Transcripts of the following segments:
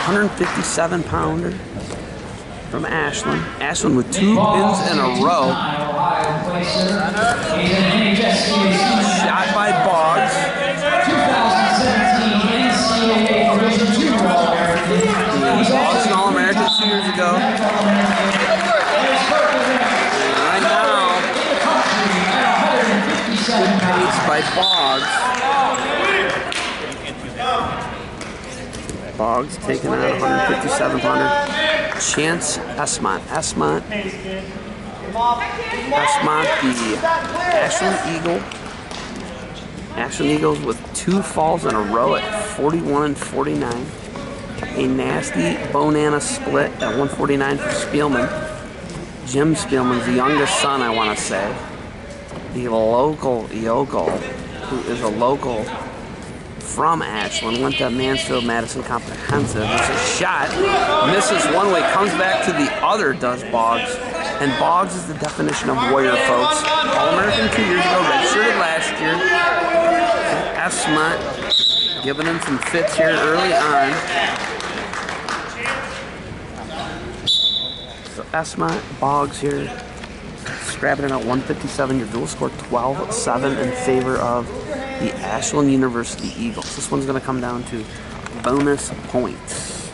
157 pounder from Ashland. Ashland with two pins in a row. Shot by Boggs. 2017 NCAA Division II Boggs an All-American two years ago. Right now, it's by Boggs. Boggs taking on 157 pounder. Chance Esmont. Esmont. Esmont, the Ashland Eagle. Ashland Eagles with two falls in a row at 41 and 49. A nasty banana split at 149 for Spielman. Jim Spielman's the youngest son, I want to say. The local yokel, who is a local from Ashland, went to Mansfield Madison Comprehensive. It's a shot, misses one way, comes back to the other, does Boggs. And Boggs is the definition of warrior, folks. All American two years ago, redshirted last year. Esmont giving him some fits here early on. So Esmont, Boggs here, scrapping it at 157. Your dual score 12-7 in favor of the Ashland University Eagles. This one's going to come down to bonus points.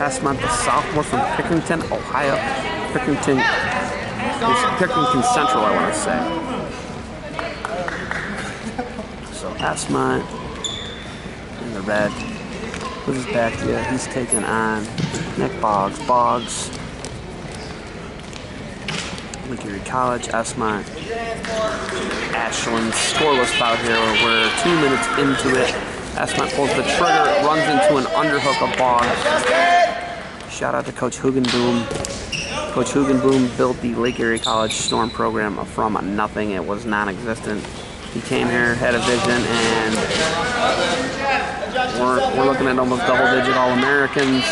Last month, the sophomore from Pickerington, Ohio. Pickerington, is Pickerington Central, I want to say. So Esmont in the red with his back here. He's taking on Nick Boggs. Boggs, Lake Erie College, Esmont, Ashland. Scoreless bout here. We're two minutes into it. Esmont pulls the trigger, runs into an underhook of Boggs. Shout out to Coach Hugenboom. Coach Hugenboom built the Lake Erie College Storm program from nothing. It was non-existent. He came here, had a vision, and we're, we're looking at almost double-digit All-Americans,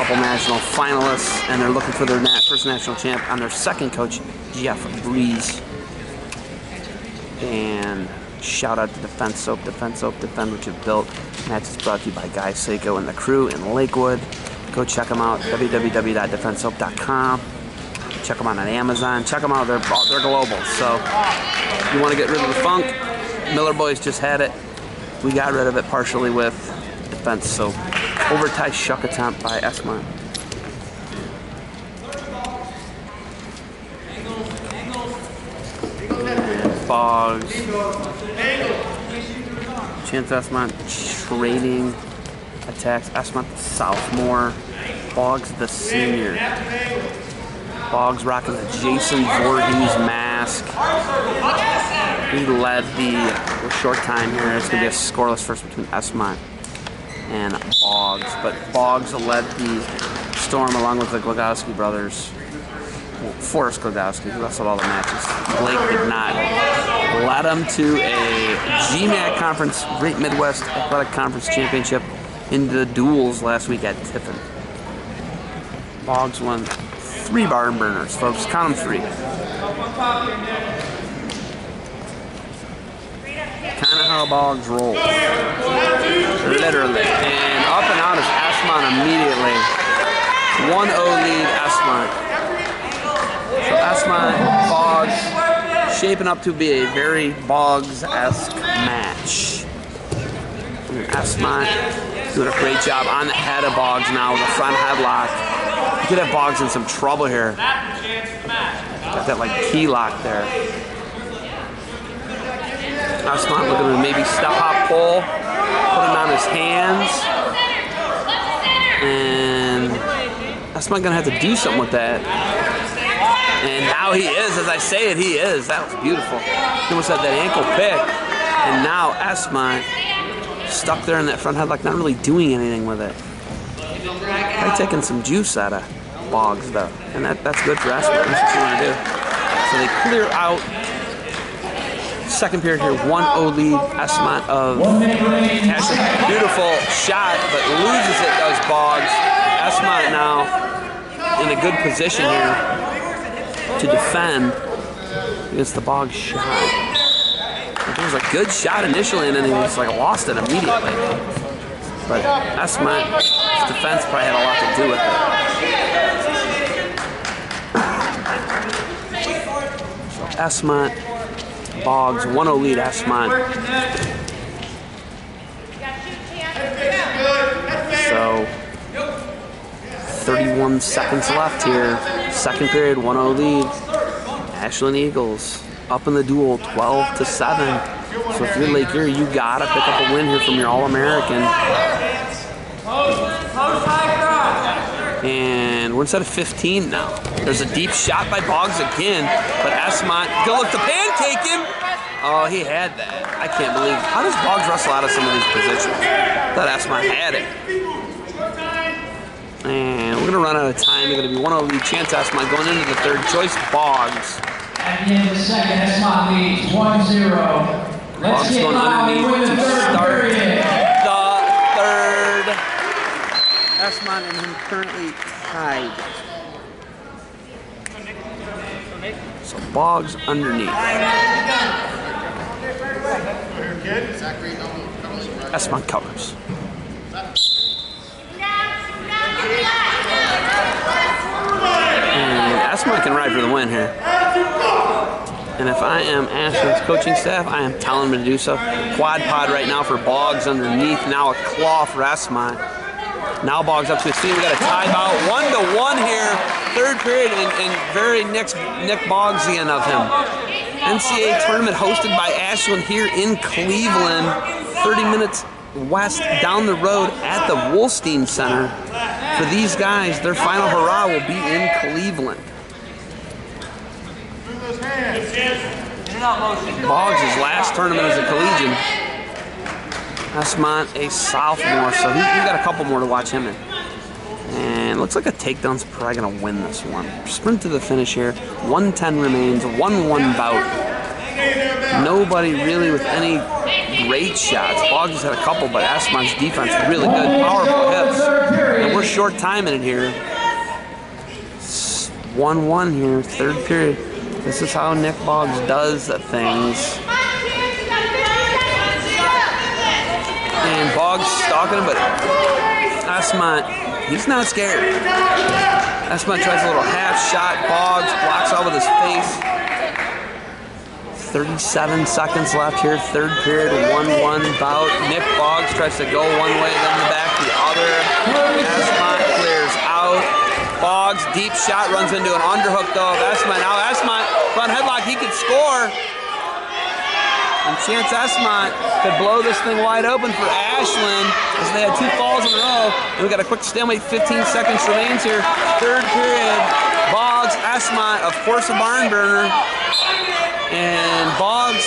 couple national finalists, and they're looking for their nat- first national champ on their second coach, Jeff Breeze. And shout out to Defense Soap, Defense Soap, Defend What You've Built. Match is brought to you by Guy Seiko and the crew in Lakewood. Go check them out, www.defensesoap.com. Check them out on Amazon. Check them out, they're, oh, they're global. So you want to get rid of the funk, Miller Boys just had it. We got rid of it partially with Defense Soap. Overtie Shuck Attempt by Esmont. Boggs. Chance Esmont trading attacks. Esmont the sophomore. Boggs the senior. Boggs rocking the Jason Voorhees mask. He led the short time here. It's gonna be a scoreless first between Esmont and Boggs. But Boggs led the storm along with the Glogowski brothers. Well, Forrest Glogowski, who wrestled all the matches. Blake did not. Led him to a GMAC Conference, Great Midwest Athletic Conference Championship in the duels last week at Tiffin. Boggs won three barn burners, folks. Count them three. Kind of how Boggs rolls. Literally. And up and out is Esmont immediately. 1-0 lead Esmont. So Esmont, Boggs, shaping up to be a very Boggs-esque match. And doing a great job on the head of Boggs now with a front headlock. You could have Boggs in some trouble here. Got that like key lock there. Esmont looking to maybe step hop pull, put him on his hands. And Esmont gonna have to do something with that. And now he is, as I say it, he is. That was beautiful. He almost had that ankle pick. And now Esmont stuck there in that front headlock, not really doing anything with it. They're taking some juice out of Boggs, though, and that, that's good for Esmont. That's what you want to do. So they clear out. Second period here, 1-0 lead. Esmont of One minute remaining. Ashland. Beautiful shot, but loses it, does Boggs. Esmont now in a good position here to defend against the Boggs shot. It was a good shot initially, and then he just like lost it immediately. But Esmont's defense probably had a lot to do with it. So Esmont, Boggs, 1-0 lead Esmont. So 31 seconds left here. Second period, 1-0 lead. Ashland Eagles up in the duel, 12 to 7. So if you're Lake Erie, you gotta pick up a win here from your All-American. And we're inside of 15 now. There's a deep shot by Boggs again, but Esmont, go look to pancake him. Oh, he had that. I can't believe. How does Boggs wrestle out of some of these positions? Thought Esmont had it. And we're gonna run out of time. They're gonna be 1-0 lead. Chance Esmont going into the third choice. Boggs. At the end of the second, Esmont leads 1-0. Let's Boggs get going underneath the to start period. the third. Esmont and him currently tied. So Boggs underneath. Esmont covers. And Esmont can ride for the win here. And if I am Ashland's coaching staff, I am telling them to do so. Quad pod right now for Boggs underneath. Now a claw for Esmont. Now Boggs up to his feet. We got a timeout. One to one here. Third period and, and very Nick, Nick Boggsian of him. NCAA tournament hosted by Ashland here in Cleveland. 30 minutes west down the road at the Wolstein Center. For these guys, their final hurrah will be in Cleveland. Boggs' last tournament as a collegian. Esmont a sophomore, so he, we got a couple more to watch him in. And looks like a takedown's probably gonna win this one. Sprint to the finish here. 110 remains, 1-1 bout. Nobody really with any great shots. Boggs had a couple, but Esmont's defense really good, powerful hips. And we're short timing it here. 1-1 here, third period. This is how Nick Boggs does things. And Boggs stalking him, but Esmont, he's not scared. Esmont tries a little half shot. Boggs blocks out with his face. 37 seconds left here, third period, 1-1 bout. Nick Boggs tries to go one way, then the back the other. Esmont clears out. Boggs, deep shot, runs into an underhook though of Esmont. Now Esmont, front headlock, he could score. And Chance Esmont could blow this thing wide open for Ashland as they had two falls in a row. And we got a quick stalemate, 15 seconds remains here. Third period, Boggs, Esmont, of course a barn burner. And Boggs,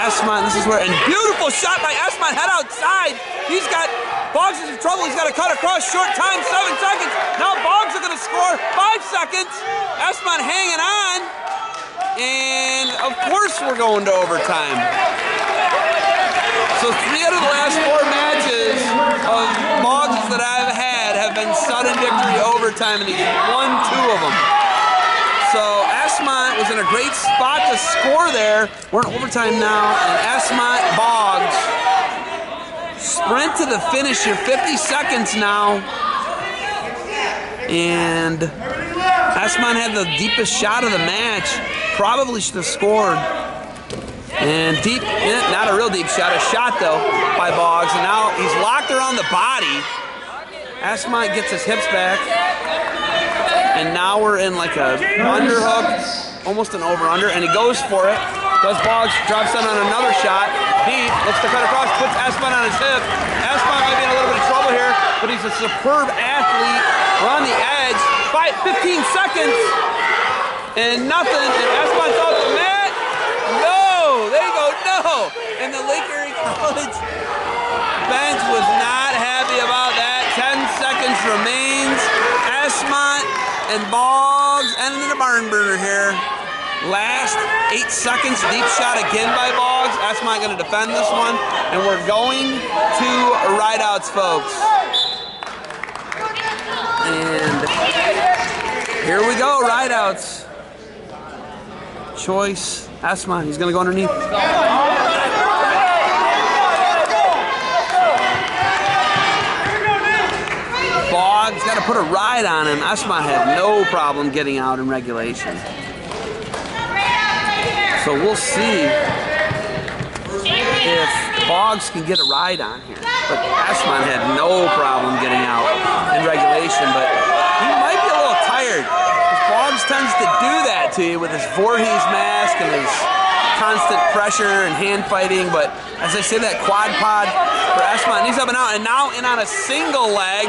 Esmont, this is where, and beautiful shot by Esmont, head outside. He's got, Boggs is in trouble, he's got to cut across, short time, seven seconds. Now Boggs are gonna score, five seconds. Esmont hanging on. And of course we're going to overtime. So three out of the last four matches of Boggs that I've had have been sudden victory overtime, and he's won two of them. So Esmont was in a great spot to score there. We're in overtime now, and Esmont Boggs sprint to the finish here, 50 seconds now. And Esmont had the deepest shot of the match. Probably should have scored. And deep, eh, not a real deep shot, a shot though by Boggs. And now he's locked around the body. Esmont gets his hips back. And now we're in like a underhook, almost an over-under, and he goes for it. Does Boggs, drops down on another shot. Deep, looks to cut across, puts Esmont on his hip. Esmont might be in a little bit of trouble here, but he's a superb athlete. We're on the edge. Five, 15 seconds. And nothing. And Esmont's off the mat. No! There you go, no! And the Lake Erie College bench was not happy about that. 10 seconds remains. Esmont and Boggs ending in a barn burner here. Last eight seconds, deep shot again by Boggs. Esmont going to defend this one, and we're going to rideouts, folks. And here we go, rideouts. Choice, Esmont, he's going to go underneath. Boggs got to put a ride on him. Esmont had no problem getting out in regulation. So we'll see if Boggs can get a ride on here. But Esmont had no problem getting out in regulation, but he might be a little tired. Boggs tends to do that to you with his Voorhees mask and his constant pressure and hand fighting. But as I say, that quad pod for Esmont, he's up and out. And now in on a single leg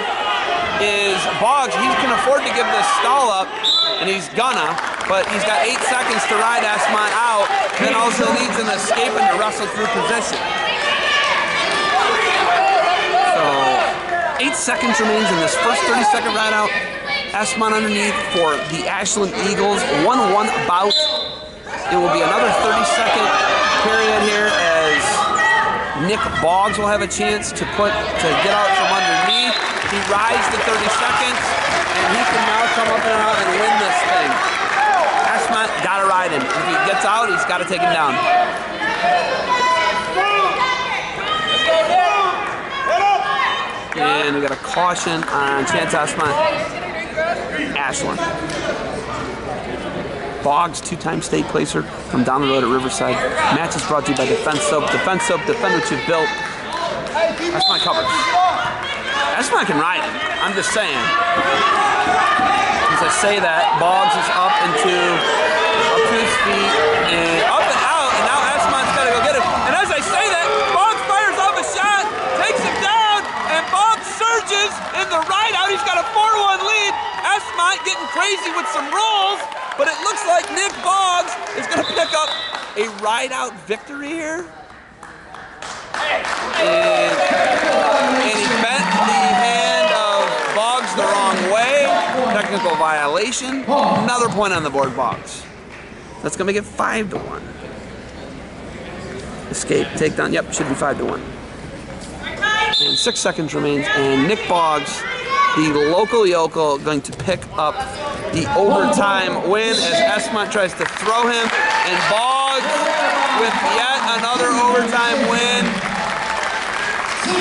is Boggs. He can afford to give this stall up, and he's gonna. But he's got eight seconds to ride Esmont out, and also needs an escape and to wrestle through position. So eight seconds remains in this first 30 second ride out. Esmont underneath for the Ashland Eagles. 1-1 bout. It will be another 30 second period here as Nick Boggs will have a chance to put to get out from underneath. He rides the 30 seconds, and he can now come up and out and win this thing. Esmont gotta ride him. If he gets out, he's gotta take him down. And we got a caution on Chance Esmont. Ashland. Boggs, two-time state placer from down the road at Riverside. Match is brought to you by Defense Soap. Defense Soap, defend what you've built. That's my covers. my can ride. I'm just saying. As I say that, Boggs is up into up to his feet and up and out, and now Esmont's got to go get him. And as I say that, Boggs fires off a shot, takes him down, and Boggs surges in the ride out. He's got a 4-1 Esmont getting crazy with some rolls, but it looks like Nick Boggs is going to pick up a ride out victory here. And, and he bent the hand of Boggs the wrong way. Technical violation. Another point on the board, Boggs. That's gonna make it five to one. Escape, takedown. Yep, should be five to one. And six seconds remains, and Nick Boggs, the local yokel, going to pick up the overtime win as Esmont tries to throw him, and Boggs with yet another overtime win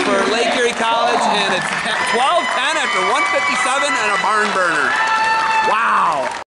for Lake Erie College, and it's 12-10 after 157 and a barn burner.